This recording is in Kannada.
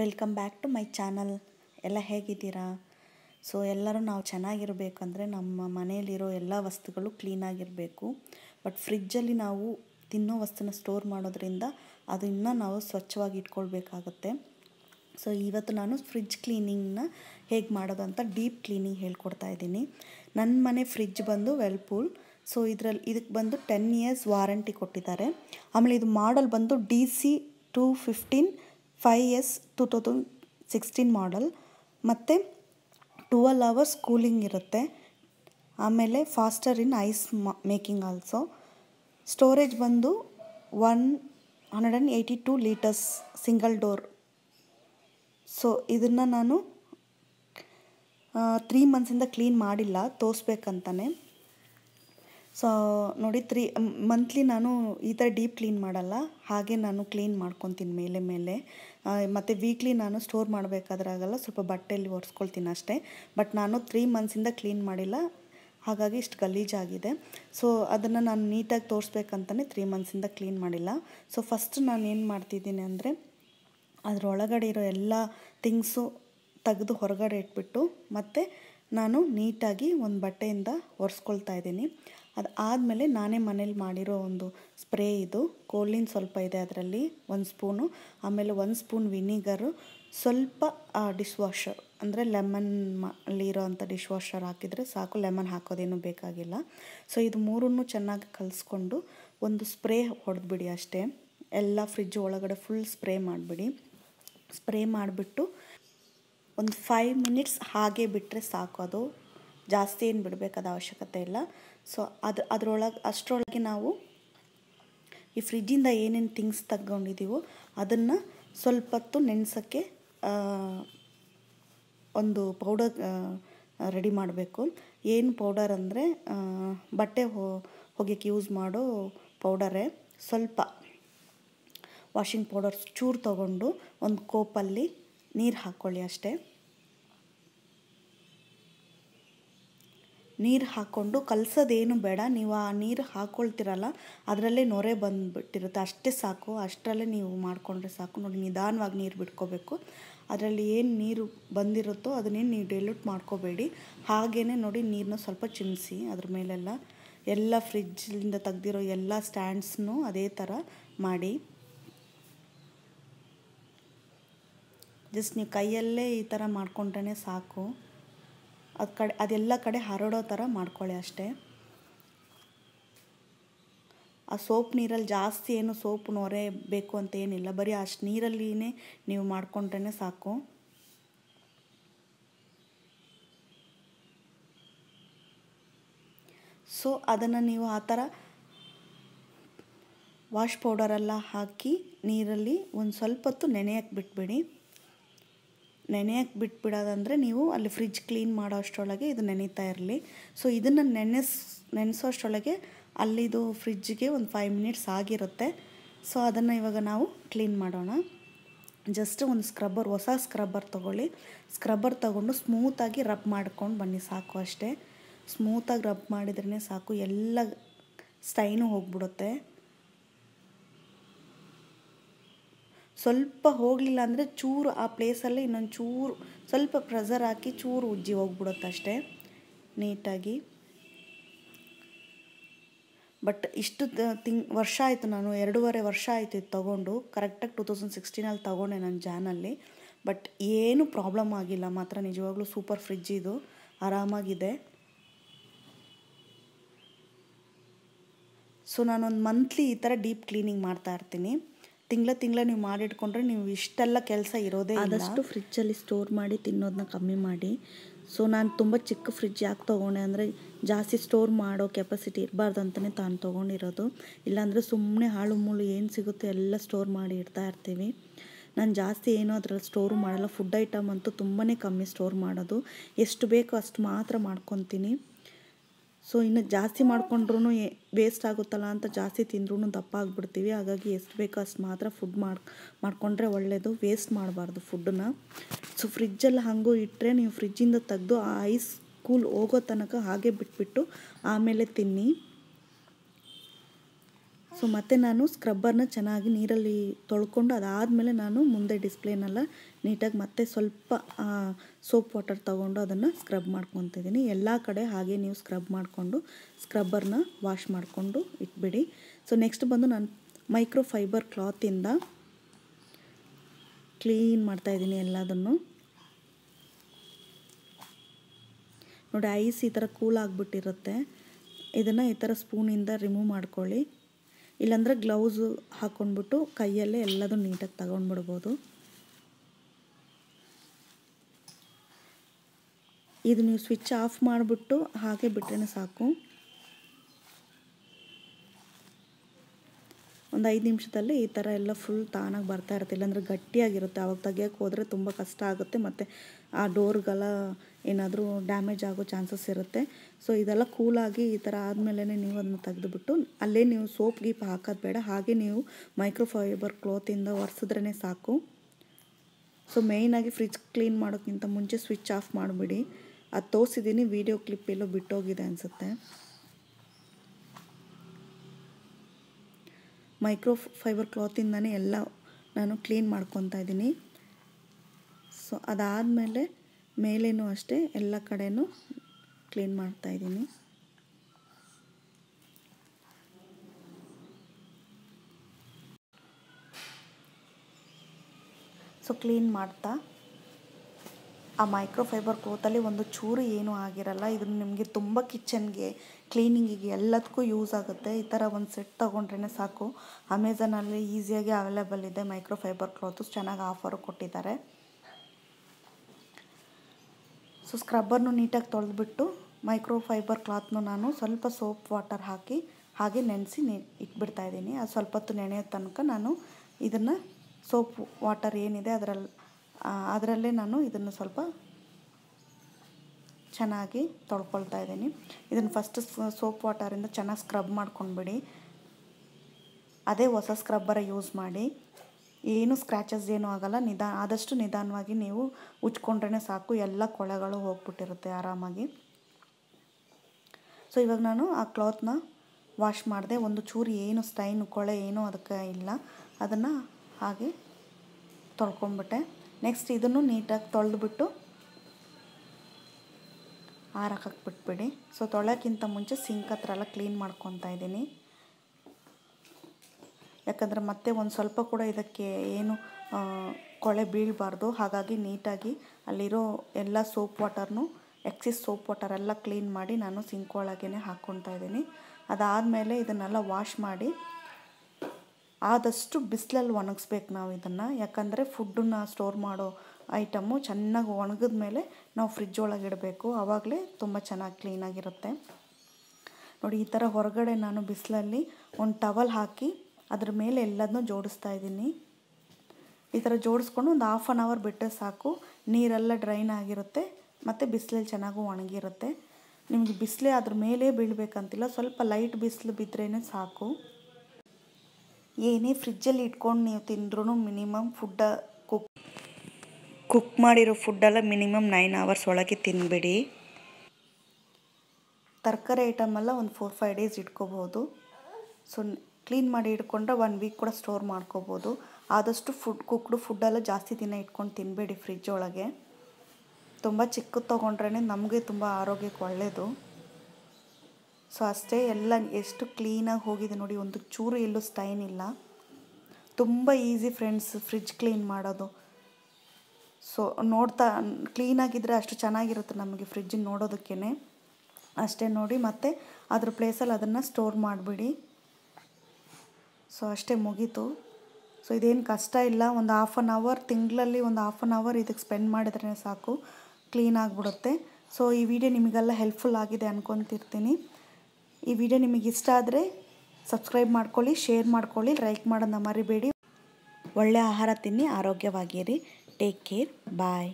Welcome back to my channel. ಎಲ್ಲ ಹೇಗಿದ್ದೀರಾ? ಸೊ, ಎಲ್ಲರೂ ನಾವು ಚೆನ್ನಾಗಿರಬೇಕಂದ್ರೆ ನಮ್ಮ ಮನೆಯಲ್ಲಿರೋ ಎಲ್ಲ ವಸ್ತುಗಳು ಕ್ಲೀನಾಗಿರಬೇಕು ಬಟ್ ಫ್ರಿಜ್ಜಲ್ಲಿ ನಾವು ತಿನ್ನೋ ವಸ್ತುನ ಸ್ಟೋರ್ ಮಾಡೋದ್ರಿಂದ ಅದು ಇನ್ನೂ ನಾವು ಸ್ವಚ್ಛವಾಗಿ ಇಟ್ಕೊಳ್ಬೇಕಾಗತ್ತೆ. ಸೊ, ಇವತ್ತು ನಾನು ಫ್ರಿಜ್ ಕ್ಲೀನಿಂಗ್ನ ಹೇಗೆ ಮಾಡೋದು ಅಂತ ಡೀಪ್ ಕ್ಲೀನಿಂಗ್ ಹೇಳ್ಕೊಡ್ತಾ ಇದ್ದೀನಿ. ನನ್ನ ಮನೆ ಫ್ರಿಜ್ ಬಂದು ವೆಲ್ಪೂಲ್. ಸೊ, ಇದರಲ್ಲಿ ಇದಕ್ಕೆ ಬಂದು ಟೆನ್ ಇಯರ್ಸ್ ವಾರಂಟಿ ಕೊಟ್ಟಿದ್ದಾರೆ. ಆಮೇಲೆ ಇದು ಮಾಡಲ್ ಬಂದು D C two fifteen five S two thousand sixteen model. ಮತ್ತು ಟುವೆಲ್ ಅವರ್ಸ್ ಕೂಲಿಂಗ್ ಇರುತ್ತೆ. ಆಮೇಲೆ faster in ice making also. Storage ಬಂದು one hundred and eighty two litres single door. So, ಇದನ್ನು ನಾನು ತ್ರೀ ಮಂತ್ಸಿಂದ ಕ್ಲೀನ್ ಮಾಡಿಲ್ಲ, ತೋರಿಸ್ಬೇಕಂತಾನೆ. ಸೊ ನೋಡಿ ತ್ರೀ ಮಂತ್ಲಿ ನಾನು ಈ ಥರ ಡೀಪ್ ಕ್ಲೀನ್ ಮಾಡಲ್ಲ. ಹಾಗೆ ನಾನು ಕ್ಲೀನ್ ಮಾಡ್ಕೊತೀನಿ ಮೇಲೆ ಮೇಲೆ. ಮತ್ತು ವೀಕ್ಲಿ ನಾನು ಸ್ಟೋರ್ ಮಾಡಬೇಕಾದ್ರಾಗಲ್ಲ ಸ್ವಲ್ಪ ಬಟ್ಟೆಯಲ್ಲಿ ಒರೆಸ್ಕೊಳ್ತೀನಿ ಅಷ್ಟೇ. ಬಟ್ ನಾನು ತ್ರೀ ಮಂತ್ಸಿಂದ ಕ್ಲೀನ್ ಮಾಡಿಲ್ಲ. ಹಾಗಾಗಿ ಇಷ್ಟು ಗಲೀಜಾಗಿದೆ ಸೊ ಅದನ್ನು ನಾನು ನೀಟಾಗಿ ತೋರಿಸ್ಬೇಕಂತಲೇ ತ್ರೀ ಮಂತ್ಸಿಂದ ಕ್ಲೀನ್ ಮಾಡಿಲ್ಲ. ಸೊ ಫಸ್ಟ್ ನಾನು ಏನು ಮಾಡ್ತಿದ್ದೀನಿ ಅಂದರೆ, ಅದರೊಳಗಡೆ ಇರೋ ಎಲ್ಲ ಥಿಂಗ್ಸು ತೆಗೆದು ಹೊರಗಡೆ ಇಟ್ಬಿಟ್ಟು ಮತ್ತು ನಾನು ನೀಟಾಗಿ ಒಂದು ಬಟ್ಟೆಯಿಂದ ಒರೆಸ್ಕೊಳ್ತಾ ಇದ್ದೀನಿ. ಅದು ಆದಮೇಲೆ ನಾನೇ ಮನೇಲಿ ಮಾಡಿರೋ ಒಂದು ಸ್ಪ್ರೇ ಇದು. ಕೋಲಿನ ಸ್ವಲ್ಪ ಇದೆ ಅದರಲ್ಲಿ, ಒಂದು ಸ್ಪೂನು. ಆಮೇಲೆ ಒಂದು ಸ್ಪೂನ್ ವಿನಿಗರು, ಸ್ವಲ್ಪ ಡಿಶ್ ವಾಷರ್ ಅಂದರೆ ಲೆಮನ್ ಅಲ್ಲಿರೋ ಅಂಥ ಡಿಶ್ ವಾಷರ್ ಹಾಕಿದರೆ ಸಾಕು. ಲೆಮನ್ ಹಾಕೋದೇನು ಬೇಕಾಗಿಲ್ಲ. ಸೊ ಇದು ಮೂರನ್ನು ಚೆನ್ನಾಗಿ ಕಲಿಸ್ಕೊಂಡು ಒಂದು ಸ್ಪ್ರೇ ಹೊಡೆದ್ಬಿಡಿ ಅಷ್ಟೇ. ಎಲ್ಲ ಫ್ರಿಜ್ ಒಳಗಡೆ ಫುಲ್ ಸ್ಪ್ರೇ ಮಾಡಿಬಿಡಿ. ಸ್ಪ್ರೇ ಮಾಡಿಬಿಟ್ಟು ಒಂದು ಫೈವ್ ಮಿನಿಟ್ಸ್ ಹಾಗೆ ಬಿಟ್ಟರೆ ಸಾಕು. ಅದು ಜಾಸ್ತಿ ಏನು ಬಿಡಬೇಕಾದ ಅವಶ್ಯಕತೆ ಇಲ್ಲ. ಸೊ ಅದು, ಅದರೊಳಗೆ, ಅಷ್ಟರೊಳಗೆ ನಾವು ಈ ಫ್ರಿಜ್ಜಿಂದ ಏನೇನು ಥಿಂಗ್ಸ್ ತಗೊಂಡಿದ್ದೀವೋ ಅದನ್ನು ಸ್ವಲ್ಪ ಹೊತ್ತು ನೆನೆಸೋಕ್ಕೆ ಒಂದು ಪೌಡರ್ ರೆಡಿ ಮಾಡಬೇಕು. ಏನು ಪೌಡರ್ ಅಂದರೆ ಬಟ್ಟೆ ಹೊಗೆಗೆ ಯೂಸ್ ಮಾಡೋ ಪೌಡರೇ ಸ್ವಲ್ಪ ವಾಷಿಂಗ್ ಪೌಡರ್ ಚೂರು ತೊಗೊಂಡು ಒಂದು ಕೋಪಲ್ಲಿ ನೀರು ಹಾಕ್ಕೊಳ್ಳಿ ಅಷ್ಟೇ. ನೀರು ಹಾಕ್ಕೊಂಡು ಕಲಸೋದೇನು ಬೇಡ. ನೀವು ಆ ನೀರು ಹಾಕ್ಕೊಳ್ತಿರಲ್ಲ ಅದರಲ್ಲೇ ನೊರೆ ಬಂದುಬಿಟ್ಟಿರುತ್ತೆ. ಅಷ್ಟೇ ಸಾಕು. ಅಷ್ಟರಲ್ಲೇ ನೀವು ಮಾಡಿಕೊಂಡ್ರೆ ಸಾಕು. ನೋಡಿ, ನಿಧಾನವಾಗಿ ನೀರು ಬಿಟ್ಕೋಬೇಕು. ಅದರಲ್ಲಿ ಏನು ನೀರು ಬಂದಿರುತ್ತೋ ಅದನ್ನೇನು ನೀವು ಡೈಲ್ಯೂಟ್ ಮಾಡ್ಕೋಬೇಡಿ. ಹಾಗೇ ನೋಡಿ ನೀರನ್ನ ಸ್ವಲ್ಪ ಚಿಮ್ಮಿಸಿ ಅದ್ರ ಮೇಲೆಲ್ಲ ಎಲ್ಲ ಫ್ರಿಜ್ಜಿಂದ ತೆಗ್ದಿರೋ ಎಲ್ಲ ಸ್ಟ್ಯಾಂಡ್ಸ್ನು ಅದೇ ಥರ ಮಾಡಿ. ಜಸ್ಟ್ ನೀವು ಕೈಯಲ್ಲೇ ಈ ಥರ ಮಾಡ್ಕೊಂಡ್ರೆ ಸಾಕು. ಅದು ಕಡೆ, ಅದೆಲ್ಲ ಕಡೆ ಹರಡೋ ಥರ ಮಾಡ್ಕೊಳ್ಳಿ ಅಷ್ಟೇ. ಆ ಸೋಪ್ ನೀರಲ್ಲಿ ಜಾಸ್ತಿ ಏನು ಸೋಪ್ ನೊರೆ ಬೇಕು ಅಂತ ಏನಿಲ್ಲ, ಬರೀ ಅಷ್ಟು ನೀರಲ್ಲಿನೇ ನೀವು ಮಾಡಿಕೊಂಡ್ರೇ ಸಾಕು. ಸೊ, ಅದನ್ನು ನೀವು ಆ ಥರ ವಾಶ್ ಪೌಡರೆಲ್ಲ ಹಾಕಿ ನೀರಲ್ಲಿ ಒಂದು ಸ್ವಲ್ಪ ಹೊತ್ತು ನೆನೆಯಕ್ಕೆ ಬಿಟ್ಬಿಡಿ. ನೆನೆಯಕ್ಕೆ ಬಿಟ್ಬಿಡೋದಂದರೆ ನೀವು ಅಲ್ಲಿ ಫ್ರಿಜ್ ಕ್ಲೀನ್ ಮಾಡೋ ಅಷ್ಟರೊಳಗೆ ಇದು ನೆನೀತಾ ಇರಲಿ. ಸೊ ಇದನ್ನು ನೆನೆಸ್, ನೆನೆಸೋ ಅಷ್ಟರೊಳಗೆ ಅಲ್ಲಿದು ಫ್ರಿಜ್ಜಿಗೆ ಒಂದು ಫೈವ್ ಮಿನಿಟ್ಸ್ ಆಗಿರುತ್ತೆ. ಸೊ ಅದನ್ನು ಇವಾಗ ನಾವು ಕ್ಲೀನ್ ಮಾಡೋಣ. ಜಸ್ಟ್ ಒಂದು ಸ್ಕ್ರಬ್ಬರ್ ಹೊಸ ಸ್ಕ್ರಬ್ಬರ್ ತೊಗೊಳ್ಳಿ. ಸ್ಕ್ರಬ್ಬರ್ ತೊಗೊಂಡು ಸ್ಮೂತಾಗಿ ರಬ್ ಮಾಡ್ಕೊಂಡು ಬನ್ನಿ ಸಾಕು ಅಷ್ಟೇ. ಸ್ಮೂತಾಗಿ ರಬ್ ಮಾಡಿದ್ರೇ ಸಾಕು. ಎಲ್ಲ ಸ್ಟೈನು ಹೋಗ್ಬಿಡುತ್ತೆ. ಸ್ವಲ್ಪ ಹೋಗಲಿಲ್ಲ ಅಂದರೆ ಚೂರು ಆ ಪ್ಲೇಸಲ್ಲೇ ಇನ್ನೊಂದು ಚೂರು ಸ್ವಲ್ಪ ಪ್ರೆಸರ್ ಹಾಕಿ ಚೂರು ಉಜ್ಜಿ ಹೋಗ್ಬಿಡುತ್ತೆ ಅಷ್ಟೇ. ನೀಟಾಗಿ. ಬಟ್ ಇಷ್ಟು ತಿಂಗ್ ವರ್ಷ ಆಯಿತು ನಾನು, ಎರಡೂವರೆ ವರ್ಷ ಆಯಿತು ಇದು ತೊಗೊಂಡು. ಕರೆಕ್ಟಾಗಿ ಟೂ ತೌಸಂಡ್ ಸಿಕ್ಸ್ಟೀನಲ್ಲಿ ತೊಗೊಂಡೆ ನನ್ನ ಜಾನಲ್ಲಿ ಬಟ್ ಏನು ಪ್ರಾಬ್ಲಮ್ ಆಗಿಲ್ಲ, ಮಾತ್ರ ನಿಜವಾಗ್ಲೂ ಸೂಪರ್ ಫ್ರಿಜ್ ಇದು. ಆರಾಮಾಗಿದೆ. ಸೊ ನಾನೊಂದು ಮಂತ್ಲಿ ಈ ಥರ ಡೀಪ್ ಕ್ಲೀನಿಂಗ್ ಮಾಡ್ತಾ ಇರ್ತೀನಿ. ತಿಂಗಳ ತಿಂಗಳ ನೀವು ಮಾಡಿಟ್ಕೊಂಡ್ರೆ ನೀವು ಇಷ್ಟೆಲ್ಲ ಕೆಲಸ ಇರೋದೇ ಆದಷ್ಟು ಫ್ರಿಜ್ಜಲ್ಲಿ ಸ್ಟೋರ್ ಮಾಡಿ ತಿನ್ನೋದನ್ನ ಕಮ್ಮಿ ಮಾಡಿ. ಸೊ ನಾನು ತುಂಬ ಚಿಕ್ಕ ಫ್ರಿಜ್ ಯಾಕೆ ತೊಗೊಂಡೆ ಅಂದರೆ ಜಾಸ್ತಿ ಸ್ಟೋರ್ ಮಾಡೋ ಕೆಪಾಸಿಟಿ ಇರಬಾರ್ದು ಅಂತಲೇ ತಾನು ತೊಗೊಂಡಿರೋದು. ಇಲ್ಲಾಂದರೆ ಸುಮ್ಮನೆ ಹಾಳು ಮೂಳು ಏನು ಸಿಗುತ್ತೆ ಎಲ್ಲ ಸ್ಟೋರ್ ಮಾಡಿ ಇಡ್ತಾ ಇರ್ತೀವಿ. ನಾನು ಜಾಸ್ತಿ ಏನೂ ಅದರಲ್ಲಿ ಸ್ಟೋರ್ ಮಾಡಲ್ಲ. ಫುಡ್ ಐಟಮ್ ಅಂತೂ ತುಂಬಾ ಕಮ್ಮಿ ಸ್ಟೋರ್ ಮಾಡೋದು. ಎಷ್ಟು ಬೇಕೋ ಅಷ್ಟು ಮಾತ್ರ ಮಾಡ್ಕೊತೀನಿ. ಸೊ ಇನ್ನು ಜಾಸ್ತಿ ಮಾಡ್ಕೊಂಡ್ರೂ ವೇಸ್ಟ್ ಆಗುತ್ತಲ್ಲ ಅಂತ ಜಾಸ್ತಿ ತಿಂದ್ರೂ ದಪ್ಪ ಆಗಿಬಿಡ್ತೀವಿ ಹಾಗಾಗಿ ಎಷ್ಟು ಬೇಕೋ ಅಷ್ಟು ಮಾತ್ರ ಫುಡ್ ಮಾಡಿ, ಮಾಡಿಕೊಂಡ್ರೆ ಒಳ್ಳೆಯದು ವೇಸ್ಟ್ ಮಾಡಬಾರ್ದು ಫುಡ್ಡನ್ನು ಸೊ ಫ್ರಿಜ್ಜಲ್ಲಿ ಹಾಗೂ ಇಟ್ಟರೆ ನೀವು ಫ್ರಿಜ್ಜಿಂದ ತೆಗೆದು ಆ ಐಸ್ ಕೂಲ್ ಹೋಗೋ ತನಕ ಹಾಗೆ ಬಿಟ್ಬಿಟ್ಟು ಆಮೇಲೆ ತಿನ್ನಿ. ಸೊ ಮತ್ತೆ ನಾನು ಸ್ಕ್ರಬ್ಬರ್ನ ಚೆನ್ನಾಗಿ ನೀರಲ್ಲಿ ತೊಳ್ಕೊಂಡು ಅದಾದಮೇಲೆ ನಾನು ಮುಂದೆ ಡಿಸ್ಪ್ಲೇನೆಲ್ಲ ನೀಟಾಗಿ ಮತ್ತೆ ಸ್ವಲ್ಪ ಸೋಪ್ ವಾಟರ್ ತೊಗೊಂಡು ಅದನ್ನು ಸ್ಕ್ರಬ್ ಮಾಡ್ಕೊತಿದ್ದೀನಿ ಎಲ್ಲ ಕಡೆ ಹಾಗೆ ನೀವು ಸ್ಕ್ರಬ್ ಮಾಡಿಕೊಂಡು ಸ್ಕ್ರಬ್ಬರ್ನ ವಾಶ್ ಮಾಡಿಕೊಂಡು ಇಟ್ಬಿಡಿ. ಸೊ ನೆಕ್ಸ್ಟ್ ಬಂದು ನಾನು ಮೈಕ್ರೋ ಫೈಬರ್ ಕ್ಲಾತಿಂದ ಕ್ಲೀನ್ ಮಾಡ್ತಾಯಿದ್ದೀನಿ ಎಲ್ಲದನ್ನು. ನೋಡಿ ಐಸ್ ಈ ಥರ ಕೂಲ್ ಆಗಿಬಿಟ್ಟಿರುತ್ತೆ. ಇದನ್ನು ಈ ಥರ ಸ್ಪೂನಿಂದ ರಿಮೂವ್ ಮಾಡ್ಕೊಳ್ಳಿ. ಇಲ್ಲಾಂದರೆ ಗ್ಲೌಸು ಹಾಕ್ಕೊಂಡ್ಬಿಟ್ಟು ಕೈಯಲ್ಲೇ ಎಲ್ಲದೂ ನೀಟಾಗಿ ತಗೊಂಡ್ಬಿಡ್ಬೋದು. ಇದು ನೀವು ಸ್ವಿಚ್ ಆಫ್ ಮಾಡಿಬಿಟ್ಟು ಹಾಗೆ ಬಿಟ್ರೆ ಸಾಕು. ಒಂದು ಐದು ನಿಮಿಷದಲ್ಲಿ ಈ ಥರ ಎಲ್ಲ ಫುಲ್ ತಾನಾಗಿ ಬರ್ತಾ ಇರುತ್ತೆ. ಇಲ್ಲಾಂದರೆ ಗಟ್ಟಿಯಾಗಿರುತ್ತೆ. ಅವಾಗ ತೆಗಿಯೋಕ್ಕೆ ಹೋದರೆ ತುಂಬ ಕಷ್ಟ ಆಗುತ್ತೆ. ಮತ್ತು ಆ ಡೋರ್ಗೆಲ್ಲ ಏನಾದರೂ ಡ್ಯಾಮೇಜ್ ಆಗೋ ಚಾನ್ಸಸ್ ಇರುತ್ತೆ. ಸೊ ಇದೆಲ್ಲ ಕೂಲಾಗಿ ಈ ಥರ ಆದಮೇಲೆ ನೀವು ಅದನ್ನು ತೆಗೆದುಬಿಟ್ಟು ಅಲ್ಲೇ ನೀವು ಸೋಪ್, ಗೀಪ್ ಹಾಕೋದು ಬೇಡ. ಹಾಗೆ ನೀವು ಮೈಕ್ರೋಫೈಬರ್ ಕ್ಲೋತಿಂದ ಒರೆಸಿದ್ರೇ ಸಾಕು. ಸೊ ಮೇಯ್ನಾಗಿ ಫ್ರಿಜ್ ಕ್ಲೀನ್ ಮಾಡೋಕ್ಕಿಂತ ಮುಂಚೆ ಸ್ವಿಚ್ ಆಫ್ ಮಾಡಿಬಿಡಿ. ಅದು ತೋರಿಸಿದ್ದೀನಿ ವೀಡಿಯೋ ಕ್ಲಿಪ್ ಎಲ್ಲೋ ಬಿಟ್ಟೋಗಿದೆ ಅನಿಸುತ್ತೆ. ಮೈಕ್ರೋ ಫೈಬರ್ ಕ್ಲಾತಿಂದನೇ ಎಲ್ಲ ನಾನು ಕ್ಲೀನ್ ಮಾಡ್ಕೊತಾ ಇದ್ದೀನಿ. ಸೊ ಅದಾದಮೇಲೆ ಮೇಲೇನೂ ಅಷ್ಟೇ ಎಲ್ಲ ಕಡೆಯೂ ಕ್ಲೀನ್ ಮಾಡ್ತಾಯಿದ್ದೀನಿ ಸೊ ಕ್ಲೀನ್ ಮಾಡ್ತಾ ಆ ಮೈಕ್ರೋಫೈಬರ್ ಕ್ಲೋತಲ್ಲಿ ಒಂದು ಚೂರು ಏನೂ ಆಗಿರಲ್ಲ. ಇದನ್ನು ನಿಮಗೆ ತುಂಬ ಕಿಚನ್ಗೆ ಕ್ಲೀನಿಂಗಿಗೆ ಎಲ್ಲದಕ್ಕೂ ಯೂಸ್ ಆಗುತ್ತೆ. ಈ ಥರ ಒಂದು ಸೆಟ್ ತೊಗೊಂಡ್ರೇ ಸಾಕು. ಅಮೆಝಾನಲ್ಲಿ ಈಸಿಯಾಗಿ ಅವೈಲೇಬಲ್ ಇದೆ ಮೈಕ್ರೋಫೈಬರ್ ಕ್ಲಾತು ಚೆನ್ನಾಗಿ ಆಫರು ಕೊಟ್ಟಿದ್ದಾರೆ. ಸೊ ಸ್ಕ್ರಬ್ಬರ್ನು ನೀಟಾಗಿ ತೊಳೆದುಬಿಟ್ಟು ಮೈಕ್ರೋ ಫೈಬರ್ ಕ್ಲಾತ್ನು ನಾನು ಸ್ವಲ್ಪ ಸೋಪ್ ವಾಟರ್ ಹಾಕಿ, ಹಾಗೆ ನೆನೆಸಿ ನೆ, ಇಟ್ಬಿಡ್ತಾ ಇದ್ದೀನಿ. ಅದು ಸ್ವಲ್ಪ ಹೊತ್ತು ನೆನೆಯೋ ತನಕ ನಾನು ಇದನ್ನು ಸೋಪ್ ವಾಟರ್ ಏನಿದೆ ಅದರಲ್ಲಿ ಅದರಲ್ಲೇ ನಾನು ಇದನ್ನು ಸ್ವಲ್ಪ ಚೆನ್ನಾಗಿ ತೊಳ್ಕೊಳ್ತಾ ಇದ್ದೀನಿ. ಇದನ್ನು ಫಸ್ಟ್ ಸೋಪ್ ವಾಟರಿಂದ ಚೆನ್ನಾಗಿ ಸ್ಕ್ರಬ್ ಮಾಡ್ಕೊಂಡ್ಬಿಡಿ. ಅದೇ ಹೊಸ ಸ್ಕ್ರಬ್ಬರ ಯೂಸ್ ಮಾಡಿ. ಏನು ಸ್ಕ್ರ್ಯಾಚಸ್ ಏನೂ ಆಗೋಲ್ಲ. ನಿಧಾನ ಆದಷ್ಟು ನಿಧಾನವಾಗಿ ನೀವು ಉಚ್ಕೊಂಡ್ರೇ ಸಾಕು. ಎಲ್ಲ ಕೊಳೆಗಳು ಹೋಗ್ಬಿಟ್ಟಿರುತ್ತೆ ಆರಾಮಾಗಿ. ಸೊ ಇವಾಗ ನಾನು ಆ ಕ್ಲಾತ್ನ ವಾಶ್ ಮಾಡಿದೆ. ಒಂದು ಚೂರು ಏನು ಸ್ಟೈನು ಕೊಳೆ ಏನೂ ಅದಕ್ಕೆ ಇಲ್ಲ. ಅದನ್ನು ಹಾಗೆ ತೊಳ್ಕೊಂಬಿಟ್ಟೆ ನೆಕ್ಸ್ಟ್ ಇದನ್ನು ನೀಟಾಗಿ ತೊಳೆದ್ಬಿಟ್ಟು ಆರಕ್ಕೆ ಬಿಟ್ಬಿಡಿ ಸೊ ತೊಳೆಯೋಕ್ಕಿಂತ ಮುಂಚೆ ಸಿಂಕ್ ಹತ್ರ ಎಲ್ಲ ಕ್ಲೀನ್ ಮಾಡ್ಕೊತಾ ಇದ್ದೀನಿ. ಯಾಕಂದರೆ ಮತ್ತೆ ಒಂದು ಸ್ವಲ್ಪ ಕೂಡ ಇದಕ್ಕೆ ಏನು ಕೊಳೆ ಬೀಳಬಾರ್ದು. ಹಾಗಾಗಿ ನೀಟಾಗಿ ಅಲ್ಲಿರೋ ಎಲ್ಲ ಸೋಪ್ ವಾಟರ್ನು ಎಕ್ಸಿಸ್ ಸೋಪ್ ವಾಟರ್ ಎಲ್ಲ ಕ್ಲೀನ್ ಮಾಡಿ ನಾನು ಸಿಂಕ್ ಒಳಗೇ ಹಾಕ್ಕೊತಾ ಇದ್ದೀನಿ. ಅದಾದಮೇಲೆ ಇದನ್ನೆಲ್ಲ ವಾಶ್ ಮಾಡಿ ಆದಷ್ಟು ಬಿಸಿಲಲ್ಲಿ ಒಣಗಿಸ್ಬೇಕು ನಾವು ಇದನ್ನು. ಯಾಕಂದರೆ ಫುಡ್ಡನ್ನು ಸ್ಟೋರ್ ಮಾಡೋ ಐಟಮ್ಮು ಚೆನ್ನಾಗಿ ಒಣಗಿದ ಮೇಲೆ ನಾವು ಫ್ರಿಜ್ ಒಳಗೆ ಇಡಬೇಕು. ಆವಾಗಲೇ ತುಂಬ ಚೆನ್ನಾಗಿ ಕ್ಲೀನಾಗಿರುತ್ತೆ ನೋಡಿ, ಈ ಥರ ಹೊರಗಡೆ ನಾನು ಬಿಸಿಲಲ್ಲಿ ಒಂದು ಟವಲ್ ಹಾಕಿ ಅದ್ರ ಮೇಲೆ ಎಲ್ಲದನ್ನೂ ಜೋಡಿಸ್ತಾ ಇದ್ದೀನಿ. ಈ ಥರ ಜೋಡಿಸ್ಕೊಂಡು ಒಂದು ಹಾಫ್ ಆನ್ ಅವರ್ ಬಿಟ್ಟರೆ ಸಾಕು. ನೀರೆಲ್ಲ ಡ್ರೈನ್ ಆಗಿರುತ್ತೆ. ಮತ್ತು ಬಿಸಿಲಲ್ಲಿ ಚೆನ್ನಾಗೂ ಒಣಗಿರುತ್ತೆ. ನಿಮಗೆ ಬಿಸಿಲೇ ಅದ್ರ ಮೇಲೆ ಬೀಳಬೇಕಂತಿಲ್ಲ. ಸ್ವಲ್ಪ ಲೈಟ್ ಬಿಸಿಲು ಬಿದ್ರೇ ಸಾಕು. ಏನೇ ಫ್ರಿಜ್ಜಲ್ಲಿ ಇಟ್ಕೊಂಡು ನೀವು ತಿಂದ್ರೂ ಮಿನಿಮಮ್ ಫುಡ್ಡ ಕುಕ್ ಕುಕ್ ಮಾಡಿರೋ ಫುಡ್ಡೆಲ್ಲ ಮಿನಿಮಮ್ ನೈನ್ ಅವರ್ಸ್ ಒಳಗೆ ತಿನ್ಬಿಡಿ. ತರಕಾರಿ ಐಟಮೆಲ್ಲ ಒಂದು ಫೋರ್ ಫೈವ್ ಡೇಸ್ ಇಟ್ಕೋಬೋದು. ಸೊ ಕ್ಲೀನ್ ಮಾಡಿ ಇಟ್ಕೊಂಡ್ರೆ ಒನ್ ವೀಕ್ ಕೂಡ ಸ್ಟೋರ್ ಮಾಡ್ಕೋಬೋದು. ಆದಷ್ಟು ಫುಡ್ ಕುಕ್ಡು ಫುಡ್ಡೆಲ್ಲ ಜಾಸ್ತಿ ದಿನ ಇಟ್ಕೊಂಡು ತಿನ್ನಬೇಡಿ ಫ್ರಿಜ್ ಒಳಗೆ. ತುಂಬ ಚಿಕ್ಕದು ತೊಗೊಂಡ್ರೇ ನಮಗೆ ತುಂಬ ಆರೋಗ್ಯಕ್ಕೆ ಒಳ್ಳೆಯದು ಸೊ ಅಷ್ಟೇ ಎಲ್ಲ ಎಷ್ಟು ಕ್ಲೀನಾಗಿ ಹೋಗಿದೆ ನೋಡಿ, ಒಂದು ಚೂರು ಎಲ್ಲೂ ಸ್ಟೈನ್ ಇಲ್ಲ. ತುಂಬ ಈಸಿ ಫ್ರೆಂಡ್ಸ್ ಫ್ರಿಜ್ ಕ್ಲೀನ್ ಮಾಡೋದು. ಸೊ ನೋಡ್ತಾ ಕ್ಲೀನಾಗಿದ್ದರೆ ಅಷ್ಟು ಚೆನ್ನಾಗಿರುತ್ತೆ ನಮಗೆ ಫ್ರಿಜ್ ನೋಡೋದಕ್ಕೇ ಅಷ್ಟೇ ನೋಡಿ, ಮತ್ತು ಅದ್ರ ಪ್ಲೇಸಲ್ಲಿ ಅದನ್ನು ಸ್ಟೋರ್ ಮಾಡಿಬಿಡಿ. ಸೊ ಅಷ್ಟೇ ಮುಗೀತು. ಸೊ ಇದೇನು ಕಷ್ಟ ಇಲ್ಲ. ಒಂದು ಹಾಫ್ ಆನ್ ಅವರ್ ತಿಂಗಳಲ್ಲಿ ಒಂದು ಹಾಫ್ ಆನ್ ಅವರ್ ಇದಕ್ಕೆ ಸ್ಪೆಂಡ್ ಮಾಡಿದ್ರೆ ಸಾಕು. ಕ್ಲೀನ್ ಆಗಿಬಿಡುತ್ತೆ. ಸೊ ಈ ವಿಡಿಯೋ ನಿಮಗೆಲ್ಲ ಹೆಲ್ಪ್ಫುಲ್ ಆಗಿದೆ ಅನ್ಕೊತಿರ್ತೀನಿ. ಈ ವಿಡಿಯೋ ನಿಮಗೆ ಇಷ್ಟ ಆದರೆ ಸಬ್ಸ್ಕ್ರೈಬ್ ಮಾಡ್ಕೊಳ್ಳಿ, ಶೇರ್ ಮಾಡ್ಕೊಳ್ಳಿ, ಲೈಕ್ ಮಾಡೋದನ್ನ ಮರಿಬೇಡಿ. ಒಳ್ಳೆಯ ಆಹಾರ ತಿನ್ನಿ, ಆರೋಗ್ಯವಾಗಿರಿ. Take care bye